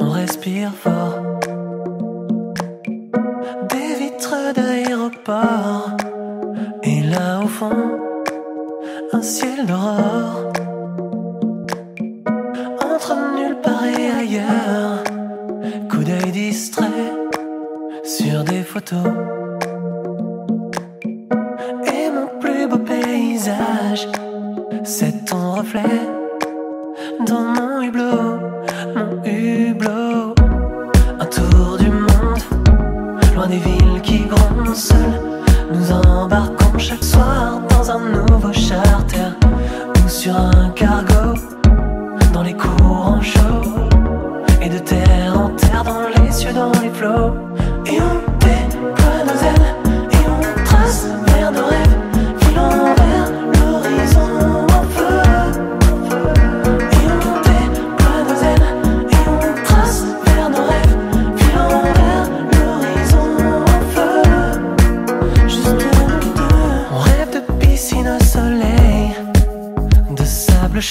on respire fort. Des vitres d'aéroport, et là au fond, un ciel d'aurore. Entre nulle part et ailleurs, coup d'œil distrait sur des photos. Et mon plus beau paysage, c'est ton reflet dans mon hublot, mon hublot. Un tour du monde, loin des villes qui grondent. Nous embarquons chaque soir dans un nouveau charter ou sur un cargo, dans les courants chauds. Et de terre en terre, dans les cieux, dans les flots. Et on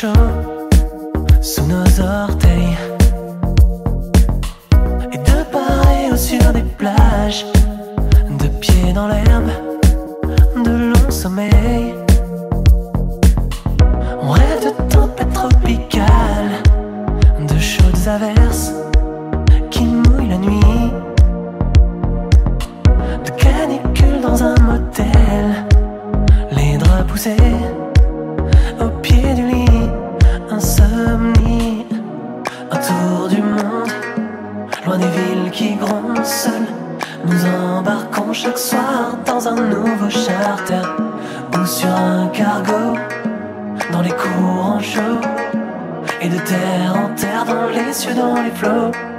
chaud sous nos orteils. Et de part sur des plages, de pieds dans l'herbe, de longs sommeils. On rêve de tempêtes tropicales, de chaudes averses qui mouillent la nuit, de canicule dans un motel, les draps poussés Nous embarquons chaque soir dans un nouveau charter ou sur un cargo, dans les courants chauds et de terre en terre, dans les cieux, dans les flots.